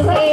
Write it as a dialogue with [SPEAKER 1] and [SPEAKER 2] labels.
[SPEAKER 1] She